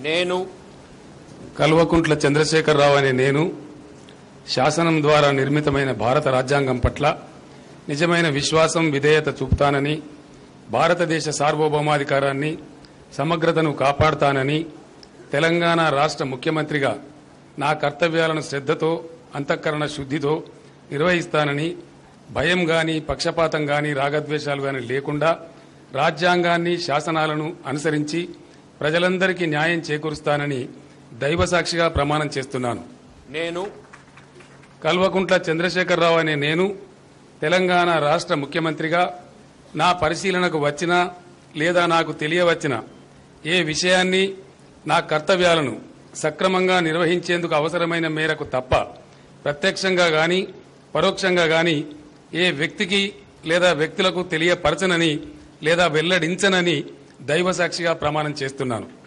నేను కల్వకుంట్ల చంద్రశేఖరరావు అనే నేను శాసనం ద్వారా నిర్మితమైన భారత రాజ్యాంగం పట్ల నిజమైన విశ్వాసం విధేయత చూపుతానని భారతదేశ సార్వభౌమాధికారాన్ని సమగ్రతను కాపాడుతానని తెలంగాణ రాష్ట్ర ముఖ్యమంత్రిగా నా కర్తవ్యాలను శ్రద్ధతో అంతఃకరణ శుద్ధితో నిర్వహిస్తానని భయం గాని పక్షపాతం గాని రాగద్వేషాలు గాని లేకుండా రాజ్యాంగాన్ని శాసనాలను అనుసరించి ప్రజలందరికీ న్యాయం చేకూరుస్తానని దైవసాక్షిగా ప్రమాణం చేస్తున్నాను. నేను కల్వకుంట్ల చంద్రశేఖరరావు అనే నేను తెలంగాణ రాష్ట్ర ముఖ్యమంత్రిగా నా పరిశీలనకు వచ్చిన లేదా నాకు తెలియవచ్చిన ఏ విషయాన్ని నా కర్తవ్యాలను సక్రమంగా నిర్వహించేందుకు అవసరమైన మేరకు తప్ప ప్రత్యక్షంగా గాని పరోక్షంగా గాని ఏ వ్యక్తికి లేదా వ్యక్తులకు తెలియపరచనని లేదా వెల్లడించనని దైవసాక్షిగా ప్రమాణం చేస్తున్నాను.